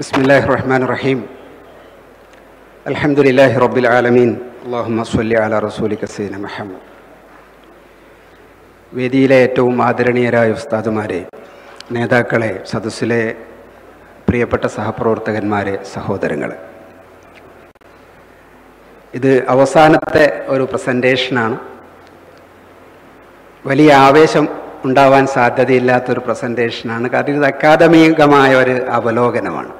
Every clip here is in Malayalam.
بسم الله الرحمن الرحيم الحمد لله رب العالمين اللهم صل على رسولك سيدنا محمد വേദിയിലെ ഏറ്റവും ആദരണീയരായ ഉസ്താദുമാരെ നേതാക്കളെ സദസ്സിലെ പ്രിയപ്പെട്ട സഹപ്രവർത്തകന്മാരെ സഹോദരങ്ങൾ ഇത് അവസാനത്തെ ഒരു പ്രസൻറ്റേഷനാണ് വലിയ ആവേശം ഉണ്ടാവാൻ സാധ്യതയില്ലാത്തൊരു പ്രസൻറ്റേഷനാണ് കാരണം ഇത് അക്കാദമികമായ ഒരു അവലോകനമാണ്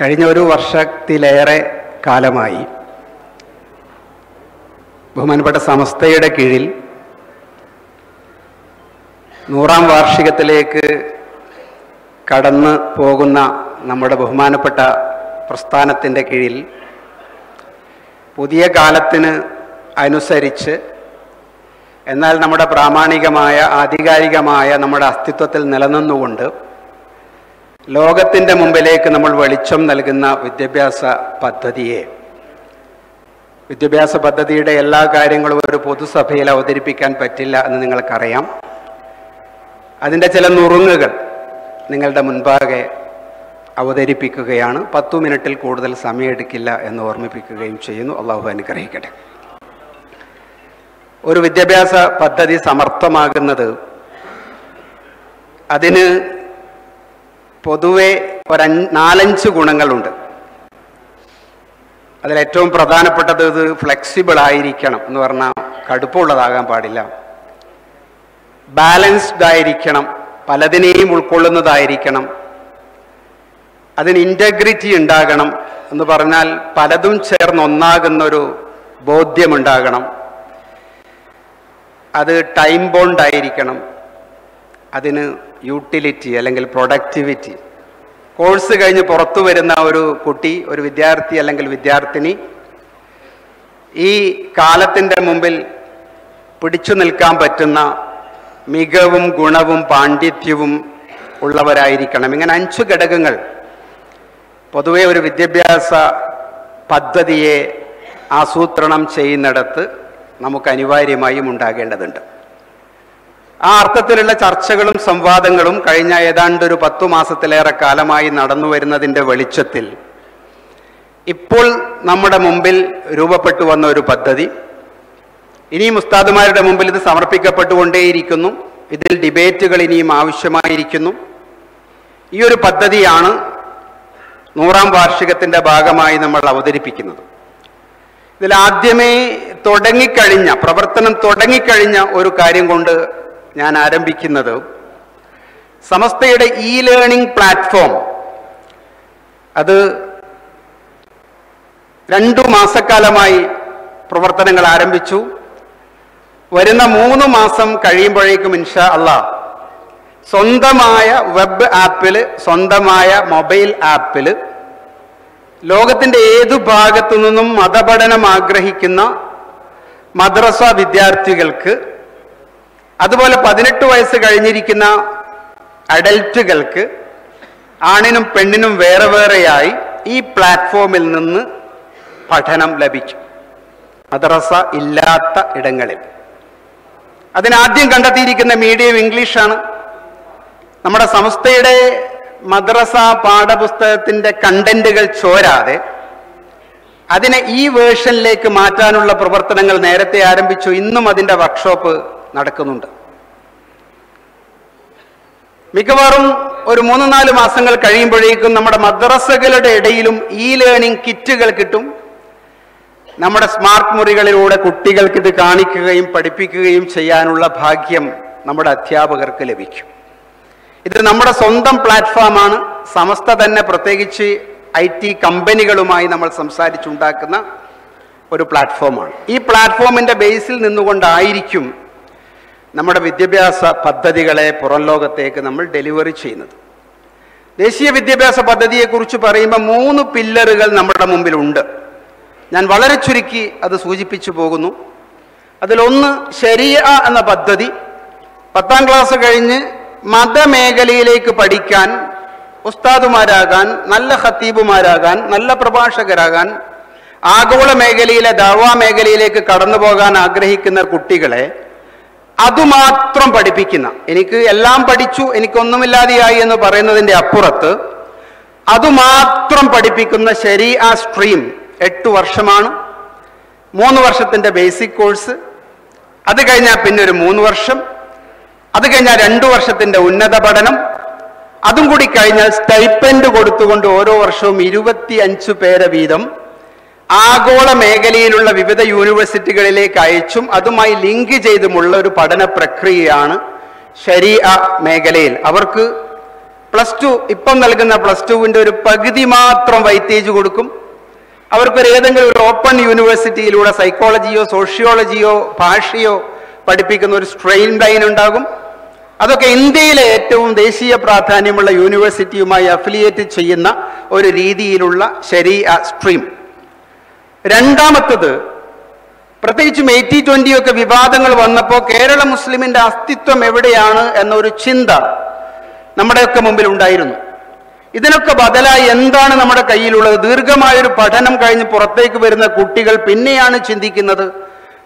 കഴിഞ്ഞ ഒരു വർഷത്തിലേറെ കാലമായി ബഹുമാനപ്പെട്ട സമസ്തയുടെ കീഴിൽ നൂറാം വാർഷികത്തിലേക്ക് കടന്ന് പോകുന്ന നമ്മുടെ ബഹുമാനപ്പെട്ട പ്രസ്ഥാനത്തിന്റെ കീഴിൽ പുതിയ കാലത്തിന് അനുസരിച്ച് എന്നാൽ നമ്മുടെ പ്രാമാണികമായ ആധികാരികമായ നമ്മുടെ അസ്തിത്വത്തിൽ നിലനിന്നുകൊണ്ട് ലോകത്തിന്റെ മുമ്പിലേക്ക് നമ്മൾ വെളിച്ചം നൽകുന്ന വിദ്യാഭ്യാസ പദ്ധതിയെ. വിദ്യാഭ്യാസ പദ്ധതിയുടെ എല്ലാ കാര്യങ്ങളും ഒരു പൊതുസഭയിൽ അവതരിപ്പിക്കാൻ പറ്റില്ല എന്ന് നിങ്ങൾക്കറിയാം. അതിന്റെ ചില നുറുങ്ങുകൾ നിങ്ങളുടെ മുൻപാകെ അവതരിപ്പിക്കുകയാണ്. പത്തു മിനിറ്റിൽ കൂടുതൽ സമയമെടുക്കില്ല എന്ന് ഓർമ്മിപ്പിക്കുകയും ചെയ്യുന്നു. അള്ളാഹു അനുഗ്രഹിക്കട്ടെ. ഒരു വിദ്യാഭ്യാസ പദ്ധതി സമർത്ഥമാകുന്നത് അതിന് പൊതുവെ ഒരു നാലഞ്ച് ഗുണങ്ങളുണ്ട്. അതിലേറ്റവും പ്രധാനപ്പെട്ടത് ഇത് ഫ്ലെക്സിബിൾ ആയിരിക്കണം എന്ന് പറഞ്ഞാൽ കടുപ്പമുള്ളതാകാൻ പാടില്ല. ബാലൻസ്ഡ് ആയിരിക്കണം പലതിനെയും ഉൾക്കൊള്ളുന്നതായിരിക്കണം. അതിന് ഇന്റഗ്രിറ്റി ഉണ്ടാകണം എന്ന് പറഞ്ഞാൽ പലതും ചേർന്ന് ഒന്നാകുന്നൊരു ബോധ്യമുണ്ടാകണം. അത് ടൈം ബോണ്ട് ആയിരിക്കണം. അതിന് യൂട്ടിലിറ്റി അല്ലെങ്കിൽ പ്രൊഡക്ടിവിറ്റി കോഴ്സ് കഴിഞ്ഞ് പുറത്തു വരുന്ന ഒരു കുട്ടി ഒരു വിദ്യാർത്ഥി അല്ലെങ്കിൽ വിദ്യാർത്ഥിനി ഈ കാലത്തിന്റെ മുമ്പിൽ പിടിച്ചു നിൽക്കാൻ പറ്റുന്ന മികവും ഗുണവും പാണ്ഡിത്യവും ഉള്ളവരായിരിക്കണം. ഇങ്ങനെ അഞ്ച് ഘടകങ്ങൾ പൊതുവെ ഒരു വിദ്യാഭ്യാസ പദ്ധതിയെ ആസൂത്രണം ചെയ്യുന്നിടത്ത് നമുക്ക് അനിവാര്യമായും ഉണ്ടാകേണ്ടതുണ്ട്. ആ അർത്ഥത്തിലുള്ള ചർച്ചകളും സംവാദങ്ങളും കഴിഞ്ഞ ഏതാണ്ട് ഒരു പത്തു മാസത്തിലേറെ കാലമായി നടന്നു വരുന്നതിന്റെ വെളിച്ചത്തിൽ ഇപ്പോൾ നമ്മുടെ മുമ്പിൽ രൂപപ്പെട്ടു വന്ന ഒരു പദ്ധതി. ഇനി ഉസ്താദുമാരുടെ മുമ്പിൽ ഇത് സമർപ്പിക്കപ്പെട്ടുകൊണ്ടേയിരിക്കുന്നു. ഇതിൽ ഡിബേറ്റുകൾ ഇനിയും ആവശ്യമായിരിക്കുന്നു. ഈ ഒരു പദ്ധതിയാണ് നൂറാം വാർഷികത്തിന്റെ ഭാഗമായി നമ്മൾ അവതരിപ്പിക്കുന്നത്. ഇതിൽ ആദ്യമേ തുടങ്ങിക്കഴിഞ്ഞ പ്രവർത്തനം തുടങ്ങിക്കഴിഞ്ഞ ഒരു കാര്യം കൊണ്ട് ഞാൻ ആരംഭിക്കുന്നത്. സമസ്തയുടെ ഇ ലേണിംഗ് പ്ലാറ്റ്ഫോം അത് രണ്ടു മാസക്കാലമായി പ്രവർത്തനങ്ങൾ ആരംഭിച്ചു. വരുന്ന മൂന്ന് മാസം കഴിയുമ്പോഴേക്കും ഇൻഷാ അല്ല സ്വന്തമായ വെബ് ആപ്പിൽ സ്വന്തമായ മൊബൈൽ ആപ്പിൽ ലോകത്തിന്റെ ഏതു ഭാഗത്തു നിന്നും മതപഠനം ആഗ്രഹിക്കുന്ന മദ്രസ വിദ്യാർത്ഥികൾക്ക് അതുപോലെ പതിനെട്ട് വയസ്സ് കഴിഞ്ഞിരിക്കുന്ന അഡൽറ്റുകൾക്ക് ആണിനും പെണ്ണിനും വേറെ വേറെയായി ഈ പ്ലാറ്റ്ഫോമിൽ നിന്ന് പഠനം ലഭിച്ചു. മദ്രസ ഇല്ലാത്ത ഇടങ്ങളിൽ. അതിനാദ്യം കണ്ടെത്തിയിരിക്കുന്ന മീഡിയം ഇംഗ്ലീഷാണ്. നമ്മുടെ സംസ്ഥയുടെ മദ്രസ പാഠപുസ്തകത്തിന്റെ കണ്ടന്റുകൾ ചോരാതെ അതിനെ ഈ വേർഷനിലേക്ക് മാറ്റാനുള്ള പ്രവർത്തനങ്ങൾ നേരത്തെ ആരംഭിച്ചു. ഇന്നും അതിന്റെ വർക്ക്ഷോപ്പ് നടക്കുന്നുണ്ട്. മിക്കവാറും ഒരു മൂന്ന് നാല് മാസങ്ങൾ കഴിയുമ്പോഴേക്കും നമ്മുടെ മദ്രസകളുടെ ഇടയിലും ഇ ലേണിംഗ് കിറ്റുകൾ കിട്ടും. നമ്മുടെ സ്മാർട്ട് മുറികളിലൂടെ കുട്ടികൾക്ക് ഇത് കാണിക്കുകയും പഠിപ്പിക്കുകയും ചെയ്യാനുള്ള ഭാഗ്യം നമ്മുടെ അധ്യാപകർക്ക് ലഭിക്കും. ഇത് നമ്മുടെ സ്വന്തം പ്ലാറ്റ്ഫോമാണ് സമസ്ത തന്നെ പ്രത്യേകിച്ച് ഐ ടി കമ്പനികളുമായി നമ്മൾ സംസാരിച്ചുണ്ടാക്കുന്ന ഒരു പ്ലാറ്റ്ഫോമാണ് ഈ പ്ലാറ്റ്ഫോമിന്റെ ബേസിൽ നിന്നുകൊണ്ടായിരിക്കും നമ്മുടെ വിദ്യാഭ്യാസ പദ്ധതികളെ പുറം ലോകത്തേക്ക് നമ്മൾ ഡെലിവറി ചെയ്യുന്നത്. ദേശീയ വിദ്യാഭ്യാസ പദ്ധതിയെക്കുറിച്ച് പറയുമ്പോൾ മൂന്ന് പില്ലറുകൾ നമ്മുടെ മുമ്പിലുണ്ട്. ഞാൻ വളരെ ചുരുക്കി അത് സൂചിപ്പിച്ചു പോകുന്നു. അതിലൊന്ന് ശരിയ എന്ന പദ്ധതി. പത്താം ക്ലാസ് കഴിഞ്ഞ് മതമേഖലയിലേക്ക് പഠിക്കാൻ ഉസ്താദുമാരാകാൻ നല്ല ഖത്തീബുമാരാകാൻ നല്ല പ്രഭാഷകരാകാൻ ആഗോള മേഖലയിലെ ദാവാ മേഖലയിലേക്ക് കടന്നു പോകാൻ ആഗ്രഹിക്കുന്ന കുട്ടികളെ അതുമാത്രം പഠിപ്പിക്കുന്ന. എനിക്ക് എല്ലാം പഠിച്ചു എനിക്കൊന്നുമില്ലാതെയായി എന്ന് പറയുന്നതിന്റെ അപ്പുറത്ത് അതുമാത്രം പഠിപ്പിക്കുന്ന ശരി ആ സ്ട്രീം എട്ട് വർഷമാണ്. മൂന്ന് വർഷത്തിന്റെ ബേസിക് കോഴ്സ്. അത് കഴിഞ്ഞാൽ പിന്നെ ഒരു മൂന്ന് വർഷം. അത് കഴിഞ്ഞാൽ രണ്ടു വർഷത്തിന്റെ ഉന്നത പഠനം. അതും കൂടി കഴിഞ്ഞാൽ സ്റ്റൈപ്പൻഡ് കൊടുത്തുകൊണ്ട് ഓരോ വർഷവും ഇരുപത്തി അഞ്ച് പേരെ വീതം ആഗോള മേഖലയിലുള്ള വിവിധ യൂണിവേഴ്സിറ്റികളിലേക്ക് അയച്ചും അതുമായി ലിങ്ക് ചെയ്തുമുള്ള ഒരു പഠന പ്രക്രിയയാണ് ശരീഅ മേഖലയിൽ. അവർക്ക് പ്ലസ് ടു ഇപ്പം നൽകുന്ന പ്ലസ് ടുവിന്റെ ഒരു പകുതി മാത്രം വൈറ്റേജ് കൊടുക്കും. അവർക്കൊരു ഏതെങ്കിലും ഒരു ഓപ്പൺ യൂണിവേഴ്സിറ്റിയിലൂടെ സൈക്കോളജിയോ സോഷ്യോളജിയോ ഭാഷയോ പഠിപ്പിക്കുന്ന ഒരു സ്ട്രെയിൻ ലൈൻ ഉണ്ടാകും. അതൊക്കെ ഇന്ത്യയിലെ ഏറ്റവും ദേശീയ പ്രാധാന്യമുള്ള യൂണിവേഴ്സിറ്റിയുമായി അഫിലിയേറ്റ് ചെയ്യുന്ന ഒരു രീതിയിലുള്ള ശരീഅ സ്ട്രീം. രണ്ടാമത്തത് പ്രത്യേകിച്ചും എയ്റ്റി ട്വന്റി ഒക്കെ വിവാദങ്ങൾ വന്നപ്പോൾ കേരള മുസ്ലിമിന്റെ അസ്തിത്വം എവിടെയാണ് എന്നൊരു ചിന്ത നമ്മുടെയൊക്കെ മുമ്പിൽ ഉണ്ടായിരുന്നു. ഇതിനൊക്കെ ബദലായി എന്താണ് നമ്മുടെ കയ്യിലുള്ളത്? ദീർഘമായൊരു പഠനം കഴിഞ്ഞ് പുറത്തേക്ക് വരുന്ന കുട്ടികൾ പിന്നെയാണ് ചിന്തിക്കുന്നത്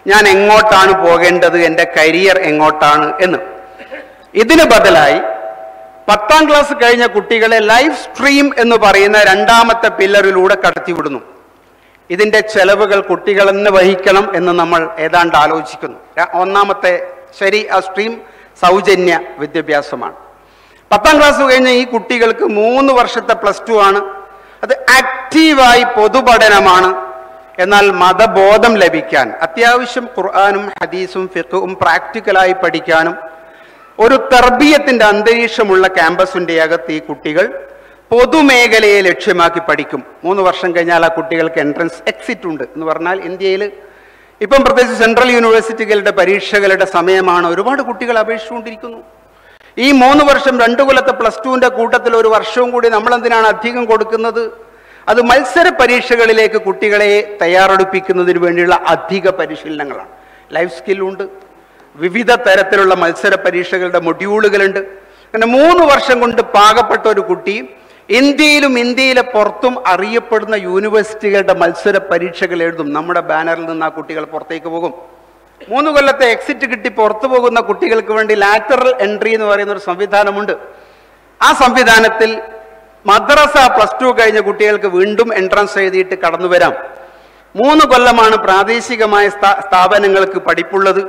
ഞാൻ എങ്ങോട്ടാണ് പോകേണ്ടത്? എന്റെ കരിയർ എങ്ങോട്ടാണ്? എന്ന്. ഇതിന് ബദലായി പത്താം ക്ലാസ് കഴിഞ്ഞ കുട്ടികളെ ലൈഫ് സ്ട്രീം എന്ന് പറയുന്ന രണ്ടാമത്തെ പില്ലറിലൂടെ കടത്തിവിടുന്നു. ഇതിന്റെ ചെലവുകൾ കുട്ടികൾ എന്ന് വഹിക്കണം എന്ന് നമ്മൾ ഏതാണ്ട് ആലോചിക്കുന്നു. ഒന്നാമത്തെ ശരി ആ സ്ട്രീം സൗജന്യ വിദ്യാഭ്യാസമാണ്. പത്താം ക്ലാസ് കഴിഞ്ഞ ഈ കുട്ടികൾക്ക് മൂന്ന് വർഷത്തെ പ്ലസ് ടു ആണ്. അത് ആക്റ്റീവായി പൊതുപഠനമാണ്. എന്നാൽ മതബോധം ലഭിക്കാൻ അത്യാവശ്യം ഖുർആാനും ഹദീസും ഫിഖും പ്രാക്ടിക്കലായി പഠിക്കാനും ഒരു തർബീയത്തിന്റെ അന്തരീക്ഷമുള്ള ക്യാമ്പസിന്റെ അകത്ത് ഈ കുട്ടികൾ പൊതുമേഖലയെ ലക്ഷ്യമാക്കി പഠിക്കും. മൂന്ന് വർഷം കഴിഞ്ഞാൽ ആ കുട്ടികൾക്ക് എൻട്രൻസ് എക്സിറ്റ് ഉണ്ട് എന്ന് പറഞ്ഞാൽ ഇന്ത്യയിൽ ഇപ്പം പ്രത്യേകിച്ച് സെൻട്രൽ യൂണിവേഴ്സിറ്റികളുടെ പരീക്ഷകളുടെ സമയമാണ് ഒരുപാട് കുട്ടികൾ അപേക്ഷിച്ചുകൊണ്ടിരിക്കുന്നു. ഈ മൂന്ന് വർഷം രണ്ടു കൊല്ലത്തെ പ്ലസ് ടുവിന്റെ കൂട്ടത്തിൽ ഒരു വർഷവും കൂടി നമ്മൾ എന്തിനാണ് അധികം കൊടുക്കുന്നത്? അത് മത്സര പരീക്ഷകളിലേക്ക് കുട്ടികളെ തയ്യാറെടുപ്പിക്കുന്നതിന് വേണ്ടിയുള്ള അധിക പരിശീലനങ്ങളാണ്. ലൈഫ് സ്കില്ലുണ്ട് വിവിധ തരത്തിലുള്ള മത്സര പരീക്ഷകളുടെ മൊഡ്യൂളുകളുണ്ട് അങ്ങനെ മൂന്ന് വർഷം കൊണ്ട് പാകപ്പെട്ട ഒരു കുട്ടി ഇന്ത്യയിലും ഇന്ത്യയിലെ പുറത്തും അറിയപ്പെടുന്ന യൂണിവേഴ്സിറ്റികളുടെ മത്സര പരീക്ഷകൾ എഴുതും. നമ്മുടെ ബാനറിൽ നിന്ന് ആ കുട്ടികൾ പുറത്തേക്ക് പോകും. മൂന്ന് കൊല്ലത്തെ എക്സിറ്റ് കിട്ടി പുറത്തു പോകുന്ന കുട്ടികൾക്ക് വേണ്ടി ലാറ്ററൽ എൻട്രി എന്ന് പറയുന്ന ഒരു സംവിധാനമുണ്ട്. ആ സംവിധാനത്തിൽ മദ്രസ പ്ലസ് ടു കഴിഞ്ഞ കുട്ടികൾക്ക് വീണ്ടും എൻട്രൻസ് എഴുതിയിട്ട് കടന്നു വരാം. മൂന്ന് കൊല്ലമാണ് പ്രാദേശികമായ സ്ഥാപനങ്ങൾക്ക് പഠിപ്പുള്ളത്.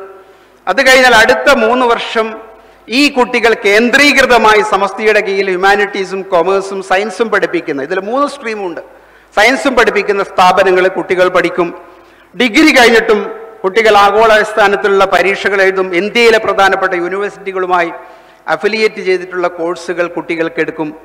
അത് കഴിഞ്ഞാൽ അടുത്ത മൂന്ന് വർഷം ഈ കുട്ടികൾ കേന്ദ്രീകൃതമായി സമസ്തിയുടെ കീഴിൽ ഹ്യൂമാനിറ്റീസും കൊമേഴ്സും സയൻസും പഠിപ്പിക്കുന്ന ഇതിൽ മൂന്ന് സ്ട്രീമുണ്ട് സയൻസും പഠിപ്പിക്കുന്ന സ്ഥാപനങ്ങളിൽ കുട്ടികൾ പഠിക്കും. ഡിഗ്രി കഴിഞ്ഞിട്ടും കുട്ടികൾ ആഗോളാടിസ്ഥാനത്തിലുള്ള പരീക്ഷകൾ എഴുതും. ഇന്ത്യയിലെ പ്രധാനപ്പെട്ട യൂണിവേഴ്സിറ്റികളുമായി അഫിലിയേറ്റ് ചെയ്തിട്ടുള്ള കോഴ്സുകൾ കുട്ടികൾക്ക് എടുക്കും.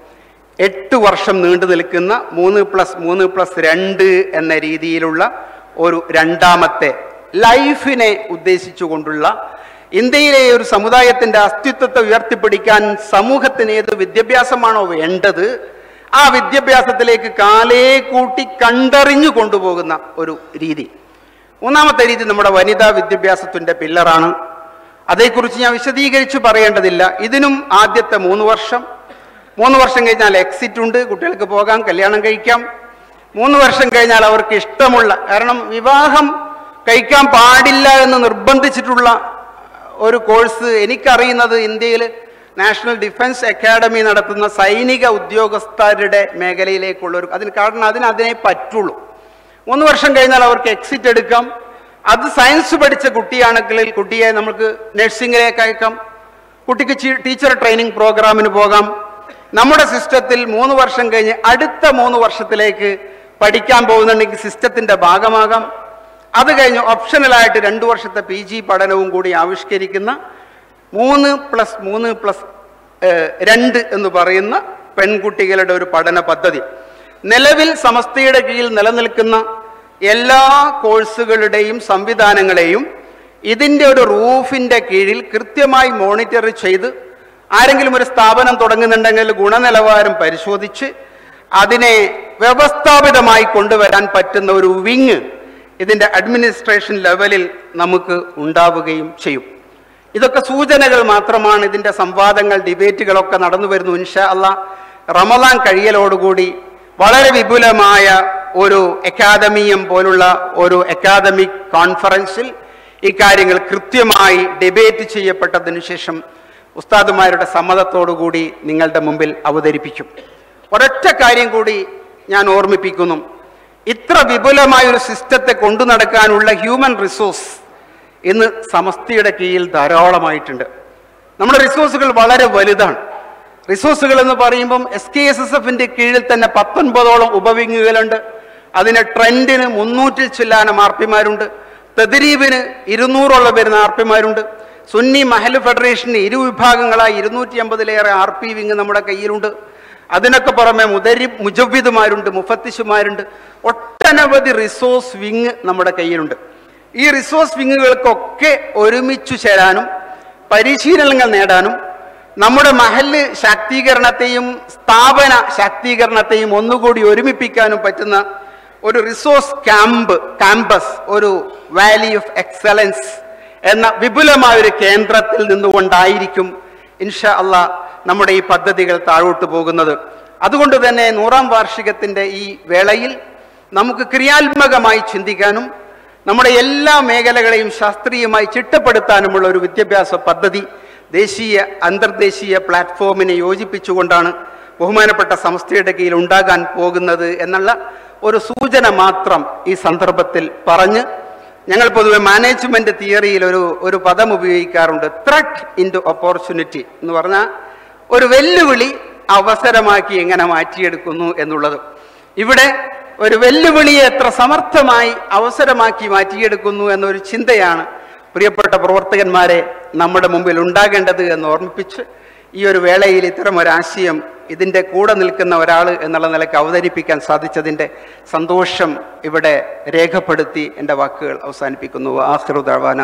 എട്ട് വർഷം നീണ്ടു നിൽക്കുന്ന മൂന്ന് പ്ലസ് മൂന്ന് പ്ലസ് രണ്ട് എന്ന രീതിയിലുള്ള ഒരു രണ്ടാമത്തെ ലൈഫിനെ ഉദ്ദേശിച്ചുകൊണ്ടുള്ള ഇന്ത്യയിലെ ഒരു സമുദായത്തിന്റെ അസ്തിത്വത്തെ ഉയർത്തിപ്പിടിക്കാൻ സമൂഹത്തിന് ഏത് വിദ്യാഭ്യാസമാണോ വേണ്ടത് ആ വിദ്യാഭ്യാസത്തിലേക്ക് കാലേ കൂട്ടി കണ്ടറിഞ്ഞു കൊണ്ടുപോകുന്ന ഒരു രീതി. മൂന്നാമത്തെ രീതി നമ്മുടെ വനിതാ വിദ്യാഭ്യാസത്തിന്റെ പില്ലറാണ്. അതേക്കുറിച്ച് ഞാൻ വിശദീകരിച്ച് പറയേണ്ടതില്ല. ഇതിനും ആദ്യത്തെ മൂന്ന് വർഷം. മൂന്ന് വർഷം കഴിഞ്ഞാൽ എക്സിറ്റ് ഉണ്ട്. കുട്ടികൾക്ക് പോകാം കല്യാണം കഴിക്കാം. മൂന്ന് വർഷം കഴിഞ്ഞാൽ അവർക്ക് ഇഷ്ടമുള്ള കാരണം വിവാഹം കഴിക്കാൻ പാടില്ല എന്ന് നിർബന്ധിച്ചിട്ടുള്ള ഒരു കോഴ്സ് എനിക്കറിയുന്നത് ഇന്ത്യയിൽ നാഷണൽ ഡിഫൻസ് അക്കാഡമി നടത്തുന്ന സൈനിക ഉദ്യോഗസ്ഥരുടെ മേഖലയിലേക്കുള്ളൊരു അതിന് കാരണം അതിന് അതിനെ പറ്റുള്ളൂ. മൂന്ന് വർഷം കഴിഞ്ഞാൽ അവർക്ക് എക്സിറ്റ് എടുക്കാം. അത് സയൻസ് പഠിച്ച കുട്ടിയാണെങ്കിൽ കുട്ടിയെ നമുക്ക് നഴ്സിംഗിലേക്ക് അയക്കാം. കുട്ടിക്ക് ടീച്ചർ ട്രെയിനിങ് പ്രോഗ്രാമിന് പോകാം. നമ്മുടെ സിസ്റ്റത്തിൽ മൂന്ന് വർഷം കഴിഞ്ഞ് അടുത്ത മൂന്ന് വർഷത്തിലേക്ക് പഠിക്കാൻ പോകുന്നുണ്ടെങ്കിൽ സിസ്റ്റത്തിന്റെ ഭാഗമാകാം. അത് കഴിഞ്ഞ് ഓപ്ഷണലായിട്ട് രണ്ടു വർഷത്തെ പി ജി പഠനവും കൂടി ആവിഷ്കരിക്കുന്ന മൂന്ന് പ്ലസ് മൂന്ന് പ്ലസ് രണ്ട് എന്ന് പറയുന്ന പെൺകുട്ടികളുടെ ഒരു പഠന പദ്ധതി. നിലവിൽ സമസ്തയുടെ കീഴിൽ നിലനിൽക്കുന്ന എല്ലാ കോഴ്സുകളുടെയും സംവിധാനങ്ങളെയും ഇതിന്റെ ഒരു റൂഫിന്റെ കീഴിൽ കൃത്യമായി മോണിറ്റർ ചെയ്ത് ആരെങ്കിലും ഒരു സ്ഥാപനം തുടങ്ങുന്നുണ്ടെങ്കിൽ ഗുണനിലവാരം പരിശോധിച്ച് അതിനെ വ്യവസ്ഥാപിതമായി കൊണ്ടുവരാൻ പറ്റുന്ന ഒരു വിങ് ഇതിന്റെ അഡ്മിനിസ്ട്രേഷൻ ലെവലിൽ നമുക്ക് ഉണ്ടാവുകയും ചെയ്യും. ഇതൊക്കെ സൂചനകൾ മാത്രമാണ് ഇതിന്റെ സംവാദങ്ങൾ ഡിബേറ്റുകളൊക്കെ നടന്നു വരുന്നു ഇൻഷാ അല്ല റമദാൻ കഴിയലോടുകൂടി വളരെ വിപുലമായ ഒരു അക്കാദമിയം പോലുള്ള ഒരു അക്കാദമിക് കോൺഫറൻസിൽ ഇക്കാര്യങ്ങൾ കൃത്യമായി ഡിബേറ്റ് ചെയ്യപ്പെട്ടതിനു ശേഷം ഉസ്താദുമാരുടെ സമ്മതത്തോടുകൂടി നിങ്ങളുടെ മുമ്പിൽ അവതരിപ്പിക്കും. ഒരൊറ്റ കാര്യം കൂടി ഞാൻ ഓർമ്മിപ്പിക്കുന്നു. ഇത്ര വിപുലമായ ഒരു സിസ്റ്റത്തെ കൊണ്ടു നടക്കാനുള്ള ഹ്യൂമൻ റിസോഴ്സ് ഇന്ന് സമസ്തിയുടെ കീഴിൽ ധാരാളമായിട്ടുണ്ട്. നമ്മുടെ റിസോഴ്സുകൾ വളരെ വലുതാണ്. റിസോഴ്സുകൾ എന്ന് പറയുമ്പം എസ് കെ എസ് എസ് എഫിന്റെ കീഴിൽ തന്നെ പത്തൊൻപതോളം ഉപവിങ്ങുകളുണ്ട്. അതിന് ട്രെൻഡിന് മുന്നൂറ്റിൽ ചില്ലാനം ആർപ്പിമാരുണ്ട്. തെതിരീപിന് ഇരുന്നൂറോളം വരുന്ന ആർപ്പിമാരുണ്ട്. സുന്നി മഹൽ ഫെഡറേഷന് ഇരുവിഭാഗങ്ങളായി ഇരുന്നൂറ്റി അമ്പതിലേറെ ആർ പി വിങ് നമ്മുടെ കയ്യിലുണ്ട്. അതിനൊക്കെ പുറമെ മുതരി മുജവ്വിദുമാരുണ്ട് മുഫത്തിഷുമാരുണ്ട് ഒട്ടനവധി റിസോഴ്സ് വിങ് നമ്മുടെ കയ്യിലുണ്ട്. ഈ റിസോഴ്സ് വിങ്ങുകൾക്കൊക്കെ ഒരുമിച്ചു ചേരാനും പരിശീലനങ്ങൾ നേടാനും നമ്മുടെ മഹൽ ശാക്തീകരണത്തെയും സ്ഥാപന ശാക്തീകരണത്തെയും ഒന്നുകൂടി ഒരുമിപ്പിക്കാനും പറ്റുന്ന ഒരു റിസോഴ്സ് ക്യാമ്പ് ക്യാമ്പസ് ഒരു വാലി ഓഫ് എക്സലൻസ് എന്ന വിപുലമായ ഒരു കേന്ദ്രത്തിൽ നിന്നുകൊണ്ടായിരിക്കും ഇൻഷാ അള്ളാ നമ്മുടെ ഈ പദ്ധതികൾ താഴോട്ട് പോകുന്നത്. അതുകൊണ്ട് തന്നെ നൂറാം വാർഷികത്തിന്റെ ഈ വേളയിൽ നമുക്ക് ക്രിയാത്മകമായി ചിന്തിക്കാനും നമ്മുടെ എല്ലാ മേഖലകളെയും ശാസ്ത്രീയമായി ചിട്ടപ്പെടുത്താനുമുള്ള ഒരു വിദ്യാഭ്യാസ പദ്ധതി ദേശീയ അന്തർദേശീയ പ്ലാറ്റ്ഫോമിനെ യോജിപ്പിച്ചുകൊണ്ടാണ് ബഹുമാനപ്പെട്ട സംസ്ഥയുടെ കീഴിൽ ഉണ്ടാകാൻ പോകുന്നത് എന്നുള്ള ഒരു സൂചന മാത്രം ഈ സന്ദർഭത്തിൽ പറഞ്ഞ് ഞങ്ങൾ പൊതുവെ മാനേജ്മെന്റ് തിയറിയിൽ ഒരു ഒരു പദം ഉപയോഗിക്കാറുണ്ട് ത്രട്ട് ഇന്റു ഓപ്പർച്യൂണിറ്റി എന്ന് പറഞ്ഞാൽ ഒരു വെല്ലുവിളി അവസരമാക്കി എങ്ങനെ മാറ്റിയെടുക്കുന്നു എന്നുള്ളത്. ഇവിടെ ഒരു വെല്ലുവിളിയെ എത്ര സമർത്ഥമായി അവസരമാക്കി മാറ്റിയെടുക്കുന്നു എന്നൊരു ചിന്തയാണ് പ്രിയപ്പെട്ട പ്രവർത്തകന്മാരെ നമ്മുടെ മുമ്പിൽ ഉണ്ടാകേണ്ടത് എന്ന് ഓർമ്മിപ്പിച്ച് ഈ ഒരു വേളയിൽ ഇത്തരം ഒരാശയം ഇതിന്റെ കൂടെ നിൽക്കുന്ന ഒരാൾ എന്നുള്ള നിലയ്ക്ക് അവതരിപ്പിക്കാൻ സാധിച്ചതിന്റെ സന്തോഷം ഇവിടെ രേഖപ്പെടുത്തി എന്റെ വാക്കുകൾ അവസാനിപ്പിക്കുന്നു. ആഹ്റുദാന